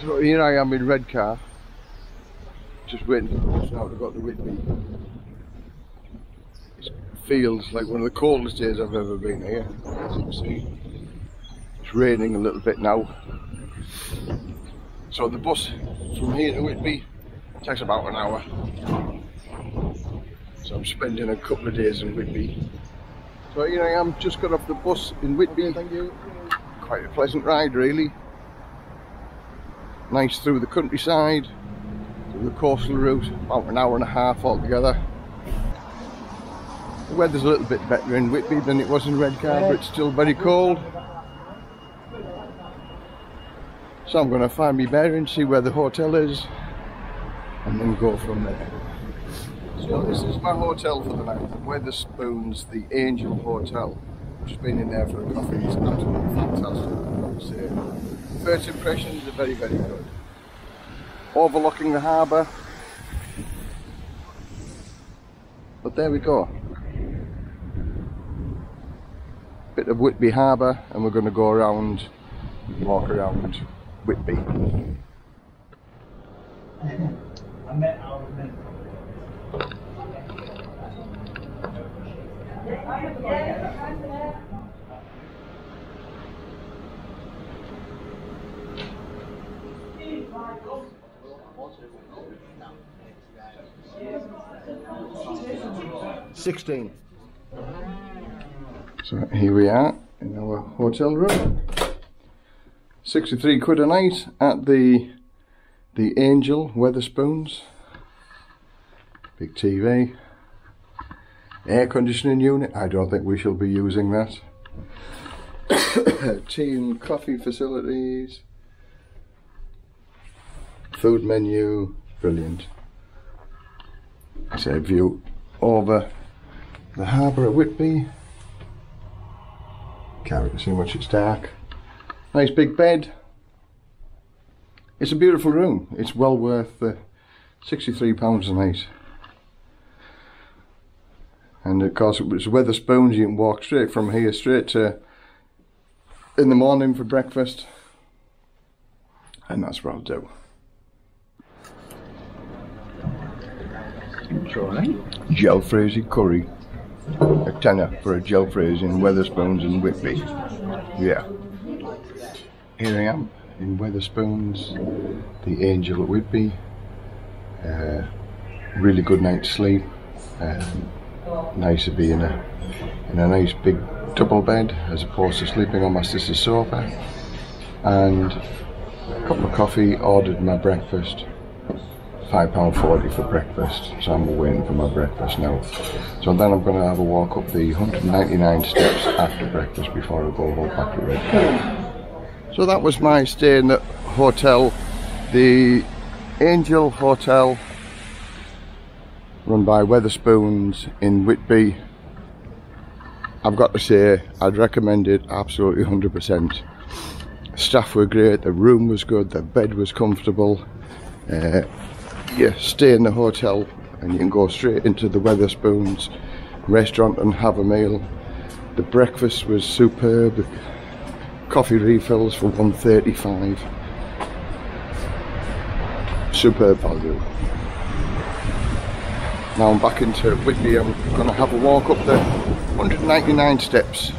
So here I am in Redcar, just waiting for the bus now to go to Whitby. It feels like one of the coldest days I've ever been here, as you can see. It's raining a little bit now. So the bus from here to Whitby takes about an hour. So I'm spending a couple of days in Whitby. So here I am, just got off the bus in Whitby. Thank you. Quite a pleasant ride really nice through the countryside, through the coastal route, about an hour and a half altogether. The weather's a little bit better in Whitby than it was in Redcar, but it's still very cold. So I'm going to find me bearings, see where the hotel is, and then go from there. So this is my hotel for the night, Wetherspoons, the Angel Hotel. I've just been in there for a coffee, it's absolutely fantastic, I have say first impressions are very, very good. Overlooking the harbour. But there we go. Bit of Whitby Harbour and we're going to go around, walk around Whitby. I met our 16. So here we are in our hotel room. 63 quid a night at the the Angel Wetherspoons. Big TV. Air conditioning unit. I don't think we shall be using that. Tea and coffee facilities. Food menu. Brilliant. I say view over the harbour at Whitby. Can't really see much, it's dark. Nice big bed. It's a beautiful room. It's well worth the £63 a night. And of course, it's Wetherspoons. You can walk straight from here straight to in the morning for breakfast. And that's what I'll do. Try jalfrezi curry a tenner for a jalfrezi in Wetherspoons in Whitby. Yeah. Here I am in Wetherspoons, the Angel at Whitby. Uh, really good night's sleep. Uh, nice to be in a in a nice big double bed as opposed to sleeping on my sister's sofa. And a cup of coffee, ordered my breakfast £5.40 for breakfast, so I'm waiting for my breakfast now. So then I'm going to have a walk up the 199 steps after breakfast before I go home back to Redcar. So that was my stay in the hotel, the Angel Hotel, run by Wetherspoons in Whitby. I've got to say, I'd recommend it absolutely 100%. Staff were great, the room was good, the bed was comfortable. Uh, you stay in the hotel and you can go straight into the Wetherspoons restaurant and have a meal. The breakfast was superb. Coffee refills for 135. Superb value. Now I'm back into Whitby. I'm going to have a walk up the 199 steps